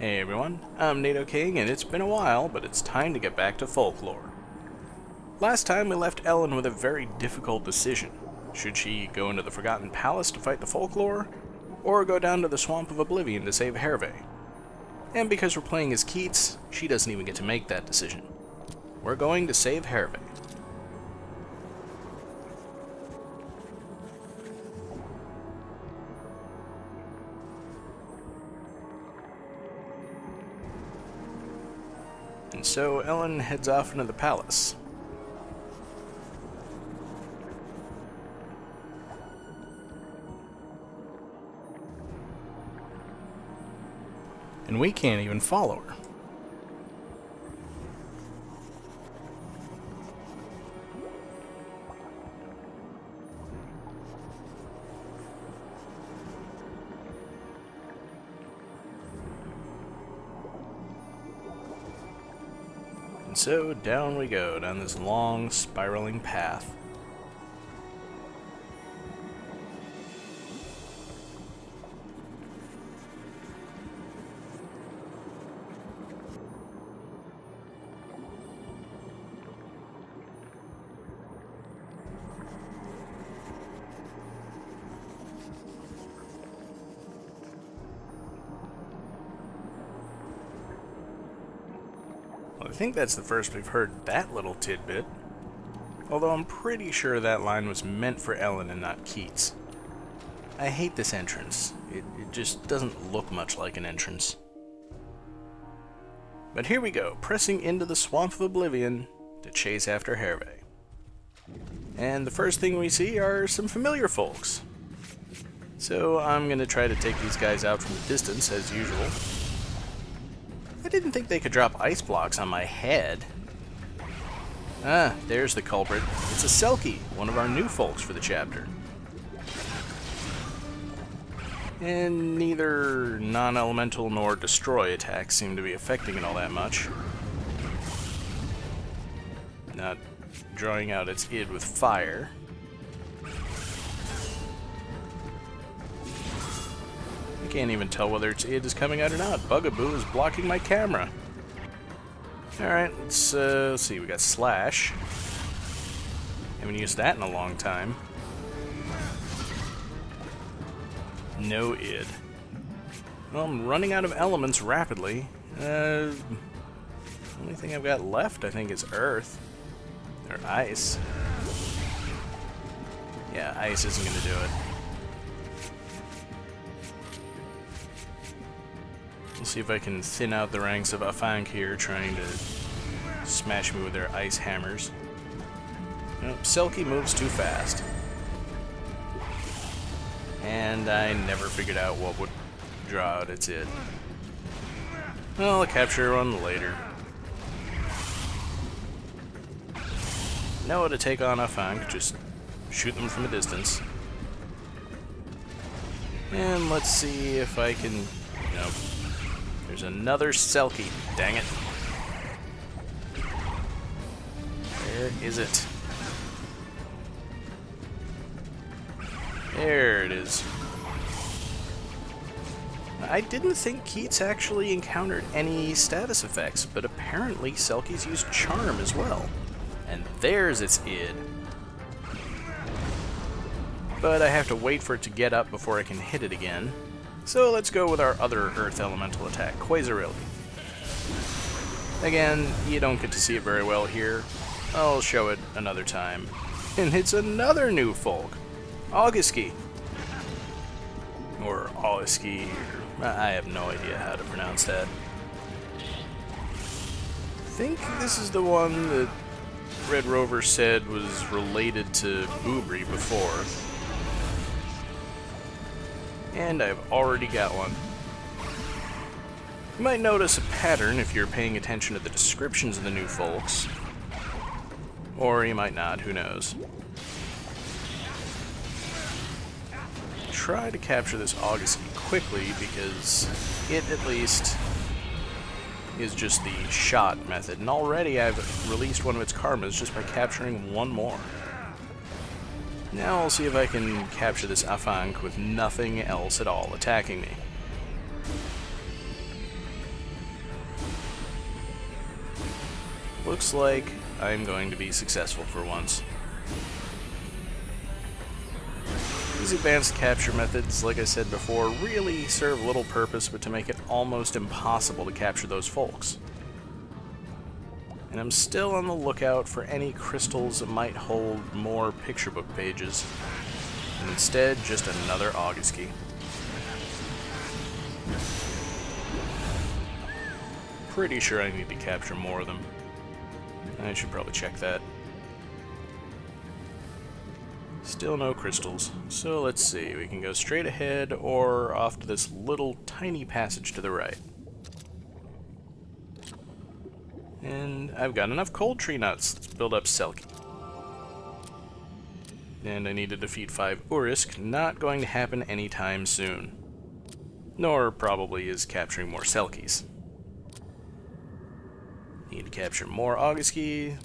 Hey everyone, I'm Nidoking, and it's been a while, but it's time to get back to folklore. Last time we left Ellen with a very difficult decision. Should she go into the Forgotten Palace to fight the folklore, or go down to the Swamp of Oblivion to save Hervé? And because we're playing as Keats, she doesn't even get to make that decision. We're going to save Hervé. So Ellen heads off into the palace. And we can't even follow her. And so down we go, down this long, spiraling path. Think that's the first we've heard that little tidbit. Although I'm pretty sure that line was meant for Ellen and not Keats. I hate this entrance. It, it just doesn't look much like an entrance. But here we go, pressing into the Swamp of Oblivion to chase after Hervé. And the first thing we see are some familiar folks. So I'm gonna try to take these guys out from a distance, as usual. I didn't think they could drop ice blocks on my head. Ah, there's the culprit. It's a Selkie, one of our new folks for the chapter. And neither non-elemental nor destroy attacks seem to be affecting it all that much. Not drawing out its id with fire. Can't even tell whether its id is coming out or not. Bugaboo is blocking my camera. Alright, let's, uh, let's see. We got Slash. Haven't used that in a long time. No id. Well, I'm running out of elements rapidly. Uh, only thing I've got left, I think, is Earth. Or Ice. Yeah, Ice isn't going to do it. We'll see if I can thin out the ranks of Afang here, trying to smash me with their ice hammers. Nope, Selkie moves too fast. And I never figured out what would draw out its id. Well, I'll capture one later. How to take on Afang, just shoot them from a distance. And let's see if I can... Nope. There's another Selkie, dang it. Where is it? There it is. I didn't think Keats actually encountered any status effects, but apparently Selkies use Charm as well. And there's its id. But I have to wait for it to get up before I can hit it again. So let's go with our other Earth Elemental attack, Quasarili. Again, you don't get to see it very well here. I'll show it another time. And it's another new folk, Augusky. Or Augusky, or I have no idea how to pronounce that. I think this is the one that Red Rover said was related to Boobry before. And I've already got one. You might notice a pattern if you're paying attention to the descriptions of the new folks. Or you might not, who knows. Try to capture this Augusky quickly because it at least is just the shot method. And already I've released one of its karmas just by capturing one more. Now I'll see if I can capture this Afank with nothing else at all attacking me. Looks like I'm going to be successful for once. These advanced capture methods, like I said before, really serve little purpose but to make it almost impossible to capture those folks. And I'm still on the lookout for any crystals that might hold more picture book pages. And instead, just another Augusky. Pretty sure I need to capture more of them. I should probably check that. Still no crystals. So let's see, we can go straight ahead or off to this little tiny passage to the right. And I've got enough cold tree nuts. Let's build up Selkie. And I need to defeat 5 Urisk, not going to happen anytime soon. Nor probably is capturing more Selkies. Need to capture more Augusky,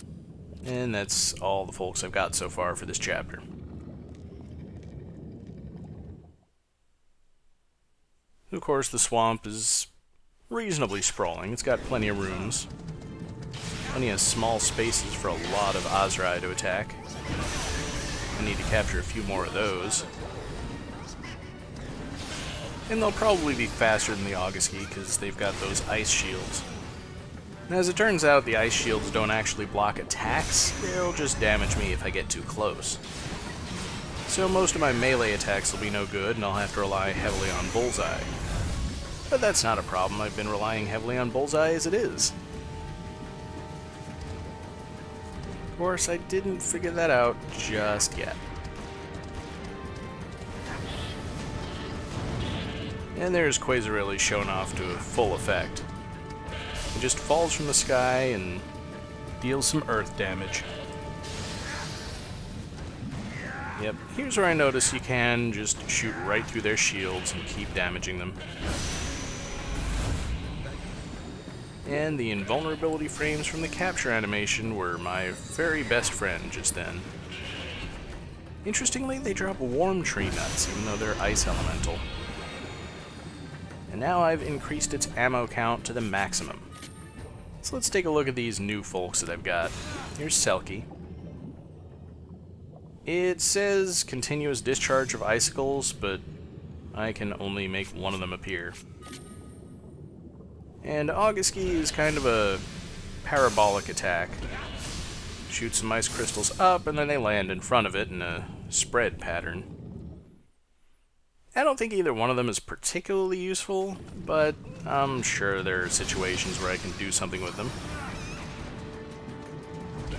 and that's all the folks I've got so far for this chapter. Of course, the swamp is reasonably sprawling. It's got plenty of rooms. Plenty of small spaces for a lot of Ozrai to attack. I need to capture a few more of those. And they'll probably be faster than the Augusky because they've got those ice shields. And as it turns out, the ice shields don't actually block attacks, they'll just damage me if I get too close. So most of my melee attacks will be no good, and I'll have to rely heavily on Bullseye. But that's not a problem, I've been relying heavily on Bullseye as it is. Course, I didn't figure that out just yet. And there's Quasarelli shown off to full effect. He just falls from the sky and deals some earth damage. Yep, here's where I notice you can just shoot right through their shields and keep damaging them. And the invulnerability frames from the capture animation were my very best friend just then. Interestingly, they drop warm tree nuts, even though they're ice elemental. And now I've increased its ammo count to the maximum. So let's take a look at these new folks that I've got. Here's Selkie. It says continuous discharge of icicles, but I can only make one of them appear. And Augusky is kind of a parabolic attack. Shoot some ice crystals up, and then they land in front of it in a spread pattern. I don't think either one of them is particularly useful, but I'm sure there are situations where I can do something with them.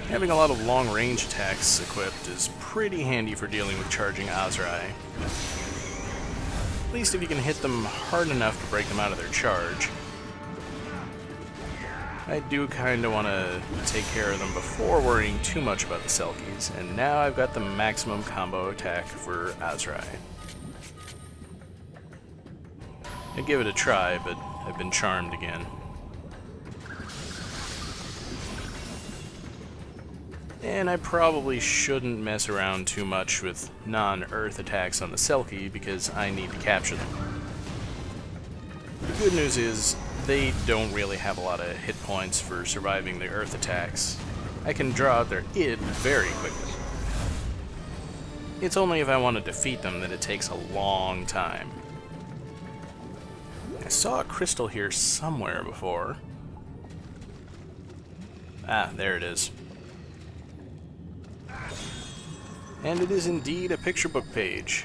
Having a lot of long-range attacks equipped is pretty handy for dealing with charging Ozrai. At least if you can hit them hard enough to break them out of their charge. I do kind of want to take care of them before worrying too much about the Selkies, and now I've got the maximum combo attack for Ozrai. I'd give it a try, but I've been charmed again. And I probably shouldn't mess around too much with non-Earth attacks on the Selkie because I need to capture them. The good news is, they don't really have a lot of hit points for surviving the Earth attacks. I can draw out their id very quickly. It's only if I want to defeat them that it takes a long time. I saw a crystal here somewhere before. Ah, there it is. And it is indeed a picture book page.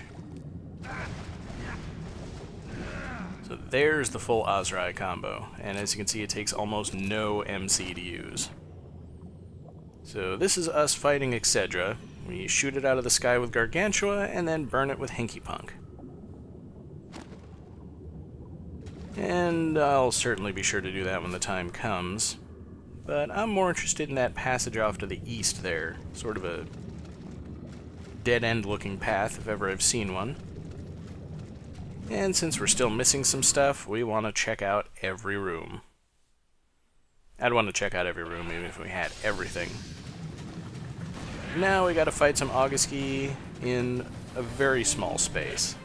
So there's the full Ozrai combo, and as you can see it takes almost no MC to use. So this is us fighting Excedra. We shoot it out of the sky with Gargantua, and then burn it with Hinky Punk. And I'll certainly be sure to do that when the time comes. But I'm more interested in that passage off to the east there, sort of a dead-end looking path if ever I've seen one. And since we're still missing some stuff, we want to check out every room. I'd want to check out every room even if we had everything. Now we gotta fight some Augusky in a very small space.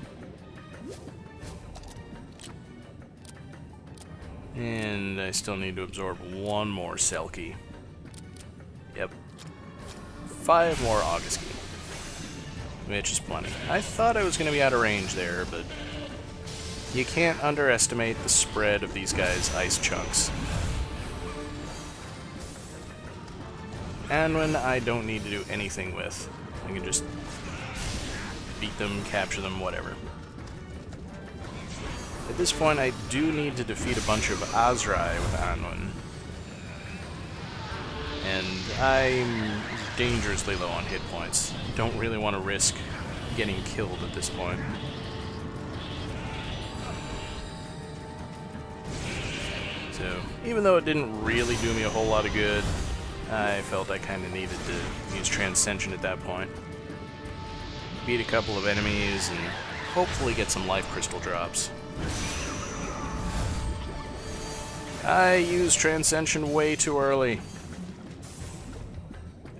And I still need to absorb one more Selkie. Yep. five more Augusky which is plenty. I thought I was going to be out of range there, but you can't underestimate the spread of these guys' ice chunks. And when I don't need to do anything with, I can just beat them, capture them, whatever. At this point, I do need to defeat a bunch of Azrai with Anwen. And I'm dangerously low on hit points. Don't really want to risk getting killed at this point. So, even though it didn't really do me a whole lot of good, I felt I kind of needed to use Transcension at that point. Beat a couple of enemies and hopefully get some life crystal drops. I used Transcension way too early.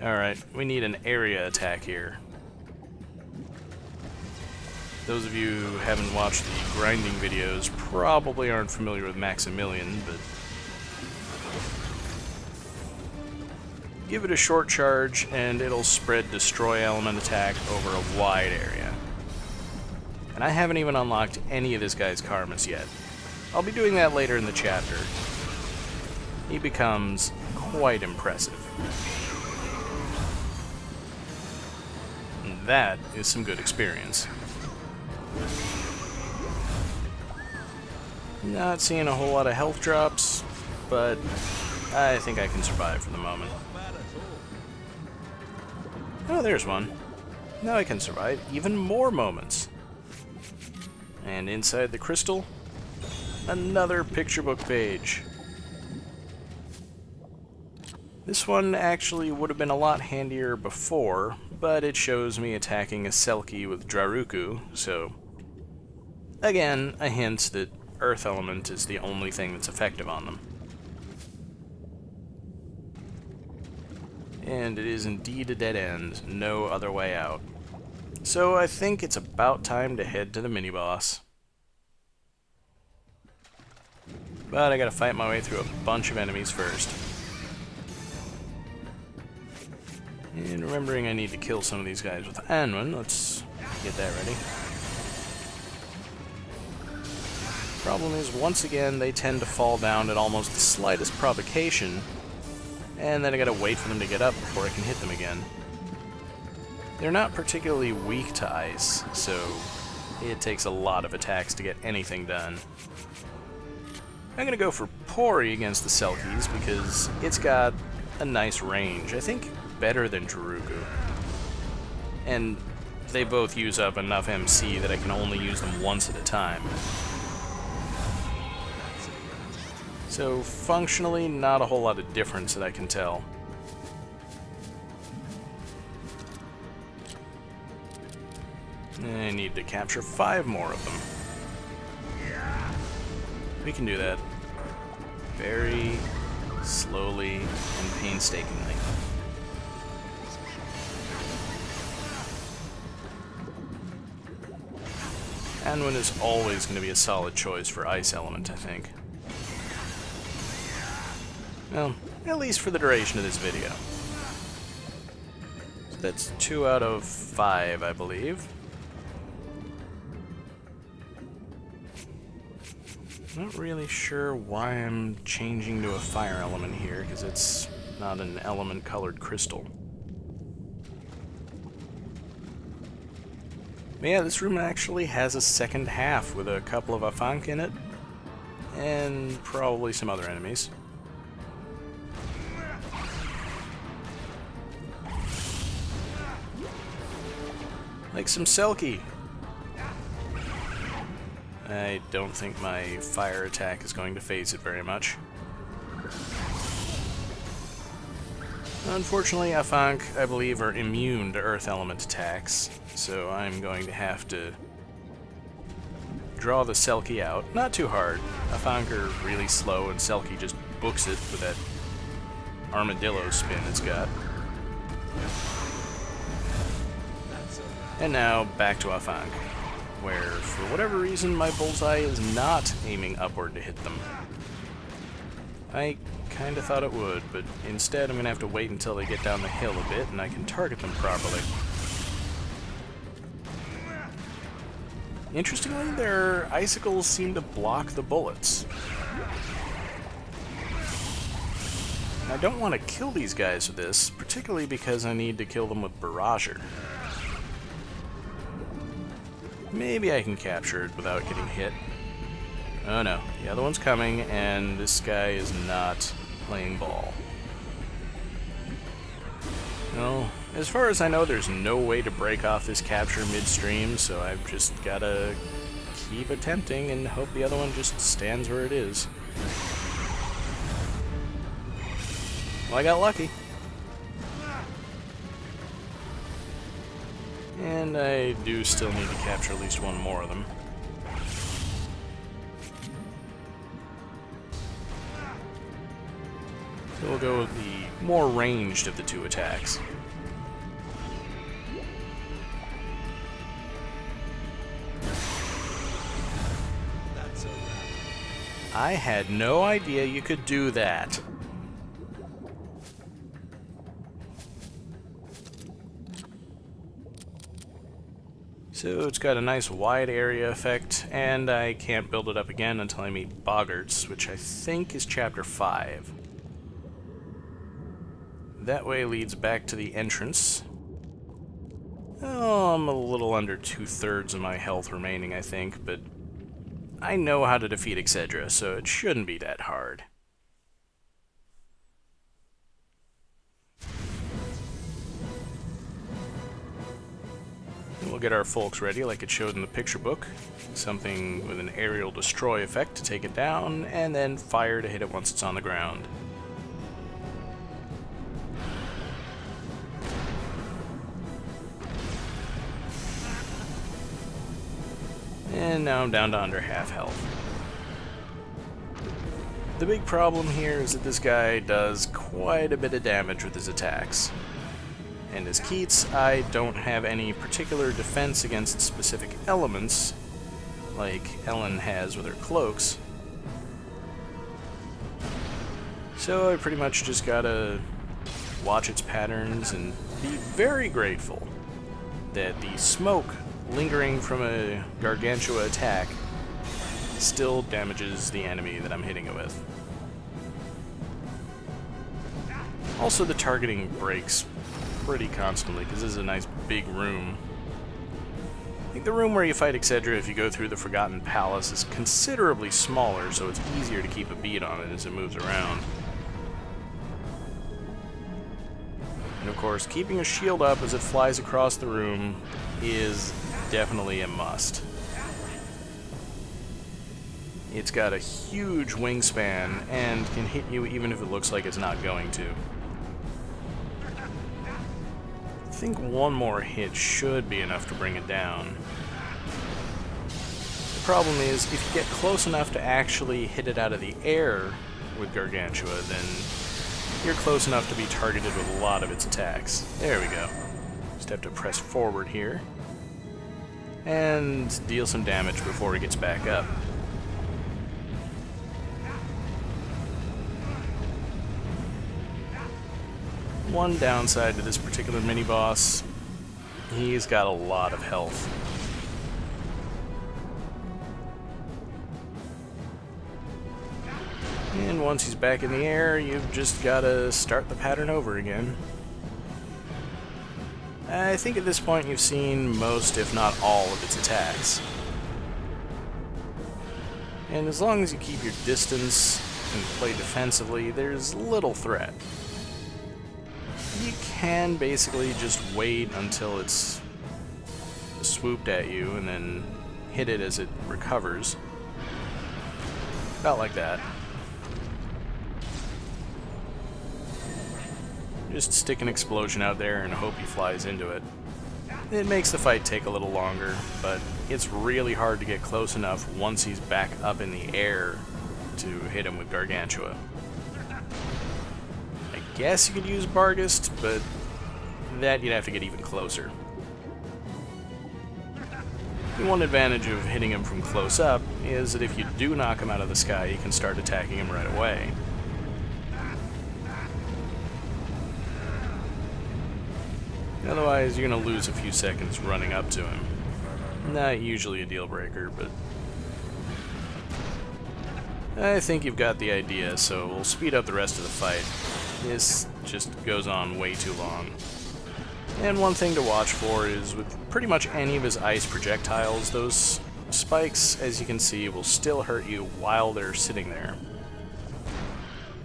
Alright, we need an area attack here. Those of you who haven't watched the grinding videos probably aren't familiar with Maximilian, but... Give it a short charge, and it'll spread Destroy Element attack over a wide area. And I haven't even unlocked any of this guy's karmas yet. I'll be doing that later in the chapter. He becomes quite impressive. that is some good experience. Not seeing a whole lot of health drops, but I think I can survive for the moment. Oh, there's one. Now I can survive even more moments. And inside the crystal, another picture book page. This one actually would have been a lot handier before, but it shows me attacking a Selkie with Draruku, so... Again, a hint that Earth Element is the only thing that's effective on them. And it is indeed a dead end, no other way out. So I think it's about time to head to the mini-boss. But I gotta fight my way through a bunch of enemies first. And remembering I need to kill some of these guys with Anwen, let's get that ready. Problem is, once again, they tend to fall down at almost the slightest provocation, and then I gotta wait for them to get up before I can hit them again. They're not particularly weak to ice, so it takes a lot of attacks to get anything done. I'm gonna go for Pori against the Selkies because it's got a nice range. I think better than Draruku. And they both use up enough MC that I can only use them once at a time. So functionally, not a whole lot of difference that I can tell. I need to capture five more of them. We can do that. Very slowly and painstakingly. Anwen is always going to be a solid choice for Ice Element, I think. Well, at least for the duration of this video. So that's two out of five, I believe. Not really sure why I'm changing to a fire element here, because it's not an element-colored crystal. But yeah, this room actually has a second half with a couple of Afank in it, and probably some other enemies. Like some Selkie. I don't think my fire attack is going to phase it very much. Unfortunately, Afank, I believe, are immune to Earth Element attacks, so I'm going to have to draw the Selkie out. Not too hard. Afank are really slow, and Selkie just books it with that armadillo spin it's got. And now, back to Afang, where, for whatever reason, my bullseye is not aiming upward to hit them. I kinda thought it would, but instead I'm gonna have to wait until they get down the hill a bit and I can target them properly. Interestingly, their icicles seem to block the bullets. I don't want to kill these guys with this, particularly because I need to kill them with Barrager. Maybe I can capture it without getting hit. Oh no, the other one's coming, and this guy is not playing ball. No, as far as I know, there's no way to break off this capture midstream, so I've just gotta keep attempting and hope the other one just stands where it is. Well, I got lucky. And I do still need to capture at least one more of them. So we'll go with the more ranged of the two attacks. I had no idea you could do that. So it's got a nice wide area effect, and I can't build it up again until I meet Boggarts, which I think is Chapter 5. That way leads back to the entrance. Oh, I'm a little under two-thirds of my health remaining, I think, but I know how to defeat Excedra, so it shouldn't be that hard. Get our folks ready like it showed in the picture book. Something with an aerial destroy effect to take it down, and then fire to hit it once it's on the ground. And now I'm down to under half health. The big problem here is that this guy does quite a bit of damage with his attacks. And as Keats, I don't have any particular defense against specific elements, like Ellen has with her cloaks. So I pretty much just gotta watch its patterns and be very grateful that the smoke lingering from a Gargantua attack still damages the enemy that I'm hitting it with. Also, the targeting breaks pretty constantly, because this is a nice big room. I think the room where you fight Excedra if you go through the Forgotten Palace is considerably smaller, so it's easier to keep a beat on it as it moves around. And of course, keeping a shield up as it flies across the room is definitely a must. It's got a huge wingspan and can hit you even if it looks like it's not going to. Think one more hit should be enough to bring it down. The problem is, if you get close enough to actually hit it out of the air with Gargantua, then you're close enough to be targeted with a lot of its attacks. There we go. Just have to press forward here and deal some damage before he gets back up. One downside to this particular mini-boss, he's got a lot of health. And once he's back in the air, you've just got to start the pattern over again. I think at this point you've seen most, if not all, of its attacks. And as long as you keep your distance and play defensively, there's little threat. Can basically just wait until it's swooped at you and then hit it as it recovers. About like that. Just stick an explosion out there and hope he flies into it. It makes the fight take a little longer, but it's really hard to get close enough once he's back up in the air to hit him with Gargantua guess you could use Bargast, but that you'd have to get even closer. The one advantage of hitting him from close up is that if you do knock him out of the sky, you can start attacking him right away. Otherwise, you're going to lose a few seconds running up to him. Not usually a deal breaker, but... I think you've got the idea, so we'll speed up the rest of the fight. This just goes on way too long. And one thing to watch for is with pretty much any of his ice projectiles, those spikes, as you can see, will still hurt you while they're sitting there.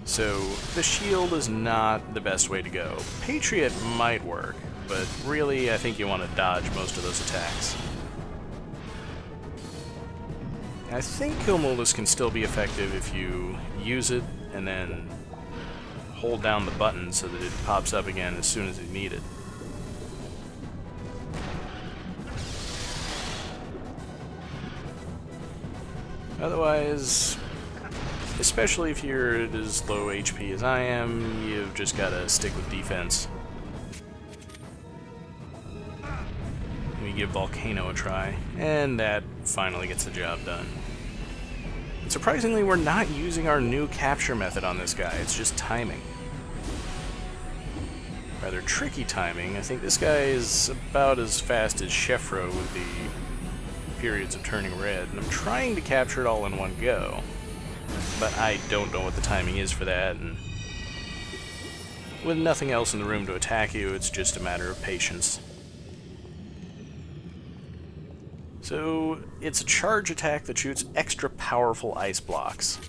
So the shield is not the best way to go. Patriot might work, but really I think you want to dodge most of those attacks. I think Kilmoulis can still be effective if you use it and then hold down the button so that it pops up again as soon as you need it. Otherwise, especially if you're at as low HP as I am, you've just got to stick with defense. We give Volcano a try, and that finally gets the job done. Surprisingly, we're not using our new capture method on this guy, it's just timing. Rather tricky timing. I think this guy is about as fast as Sheffro with the periods of turning red, and I'm trying to capture it all in one go. But I don't know what the timing is for that, and with nothing else in the room to attack you, it's just a matter of patience. So, it's a charge attack that shoots extra powerful ice blocks.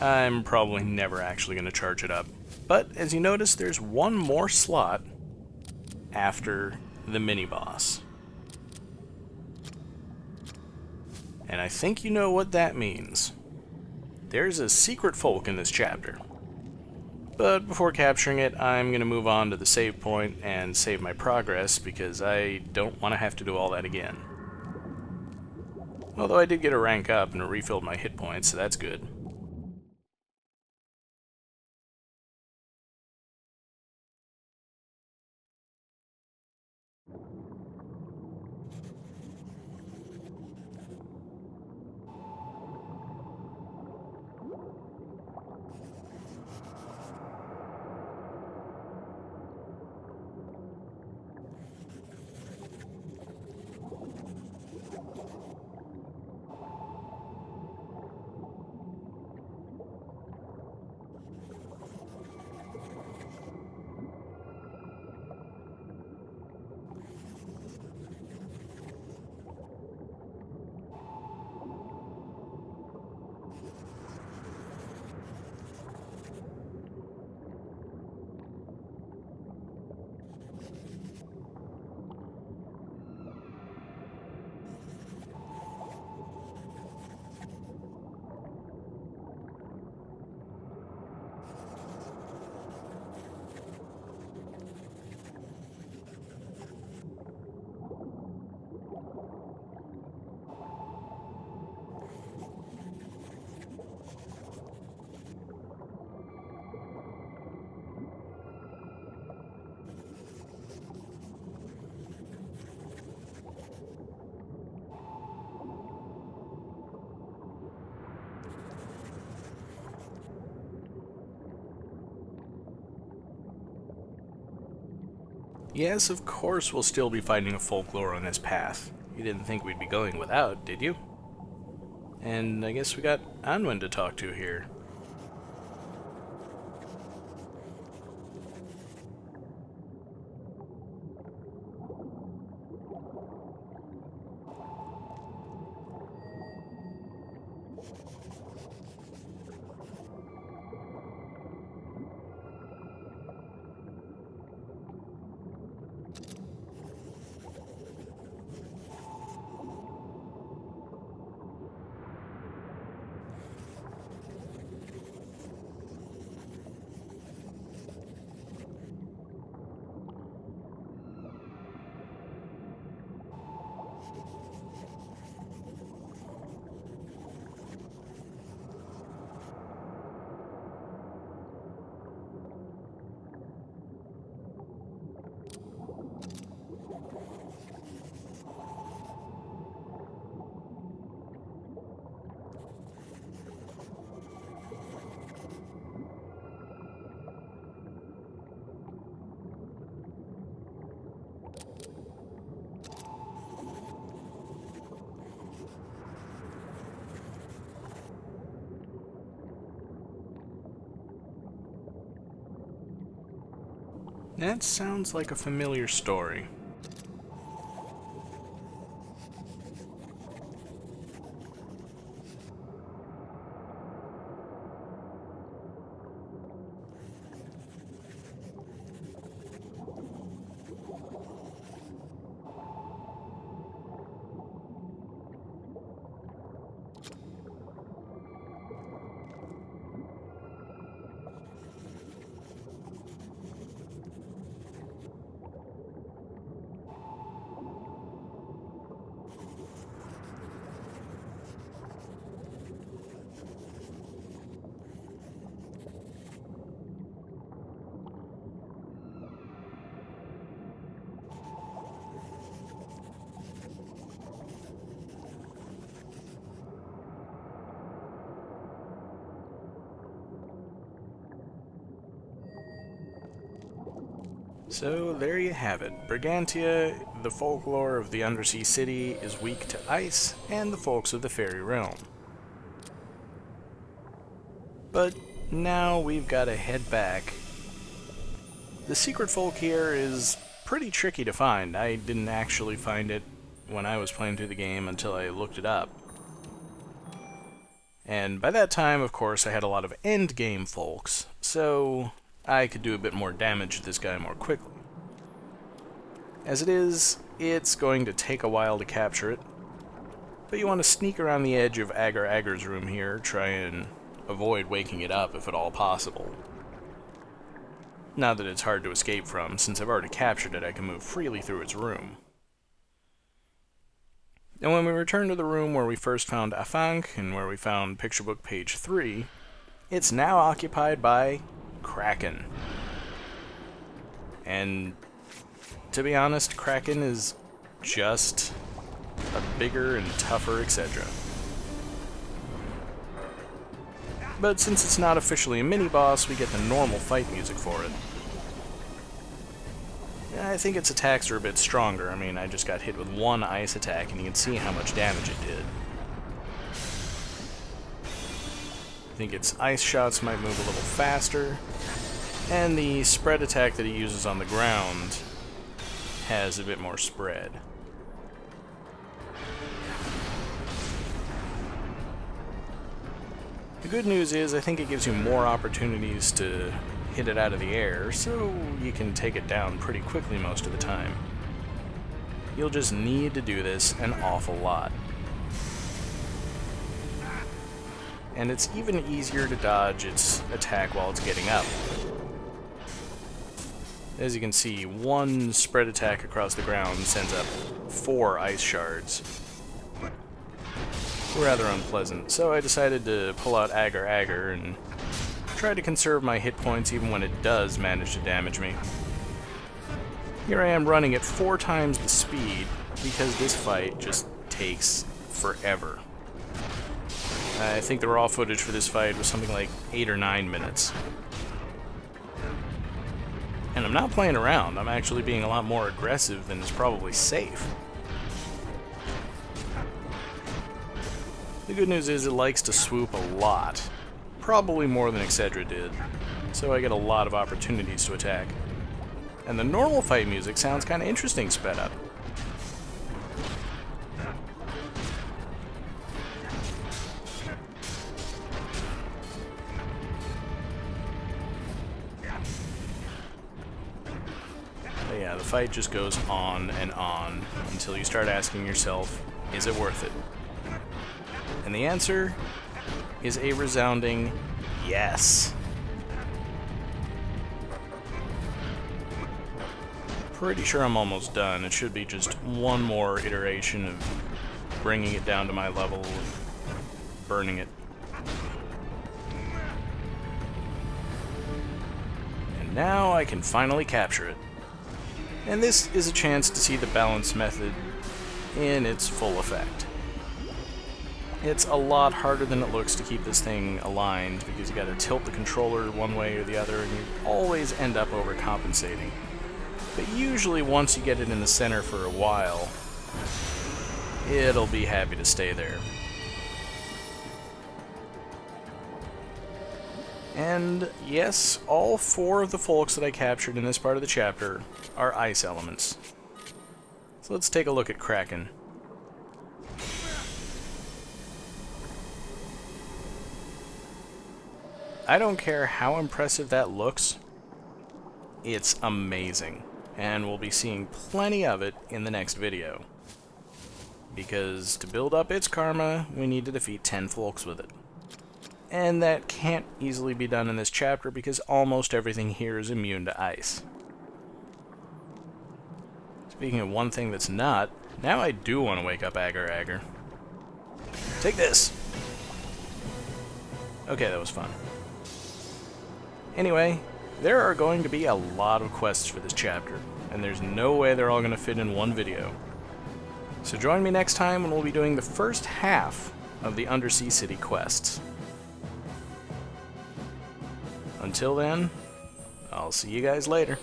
I'm probably never actually going to charge it up. But, as you notice, there's one more slot after the mini-boss. And I think you know what that means. There's a secret folk in this chapter. But before capturing it, I'm going to move on to the save point and save my progress because I don't want to have to do all that again. Although I did get a rank up and refilled my hit points, so that's good. Yes, of course we'll still be finding a folklore on this path. You didn't think we'd be going without, did you? And I guess we got Anwen to talk to here. That sounds like a familiar story. So there you have it. Brigantia, the folklore of the undersea city, is weak to ice and the folks of the fairy realm. But now we've got to head back. The secret folk here is pretty tricky to find. I didn't actually find it when I was playing through the game until I looked it up. And by that time, of course, I had a lot of endgame folks, so I could do a bit more damage to this guy more quickly. As it is, it's going to take a while to capture it, but you want to sneak around the edge of Agar Agar's room here, try and avoid waking it up if at all possible. Now that it's hard to escape from, since I've already captured it, I can move freely through its room. And when we return to the room where we first found Afank and where we found picture book page 3, it's now occupied by Kraken. And to be honest, Kraken is just a bigger and tougher Excedra. But since it's not officially a mini-boss, we get the normal fight music for it. I think its attacks are a bit stronger. I mean, I just got hit with one ice attack, and you can see how much damage it did. Think its ice shots might move a little faster, and the spread attack that he uses on the ground has a bit more spread. The good news is I think it gives you more opportunities to hit it out of the air, so you can take it down pretty quickly most of the time. You'll just need to do this an awful lot. And it's even easier to dodge its attack while it's getting up. As you can see, one spread attack across the ground sends up four ice shards. Rather unpleasant, so I decided to pull out Agar Agar and try to conserve my hit points even when it does manage to damage me. Here I am running at four times the speed because this fight just takes forever. I think the raw footage for this fight was something like 8 or 9 minutes. And I'm not playing around, I'm actually being a lot more aggressive than is probably safe. The good news is it likes to swoop a lot, probably more than Excedra did, so I get a lot of opportunities to attack. And the normal fight music sounds kind of interesting sped up. Fight just goes on and on until you start asking yourself, is it worth it? And the answer is a resounding yes. Pretty sure I'm almost done. It should be just one more iteration of bringing it down to my level, burning it. And now I can finally capture it. And this is a chance to see the balance method in its full effect. It's a lot harder than it looks to keep this thing aligned because you gotta tilt the controller one way or the other and you always end up overcompensating. But usually once you get it in the center for a while, it'll be happy to stay there. And yes, all four of the folks that I captured in this part of the chapter are ice elements. So let's take a look at Kraken. I don't care how impressive that looks, it's amazing. And we'll be seeing plenty of it in the next video. Because to build up its karma, we need to defeat 10 folks with it. And that can't easily be done in this chapter because almost everything here is immune to ice. Speaking of one thing that's not, now I do want to wake up Agar Agar. Take this! Okay, that was fun. Anyway, there are going to be a lot of quests for this chapter, and there's no way they're all going to fit in one video. So join me next time when we'll be doing the first half of the Undersea City quests. Until then, I'll see you guys later.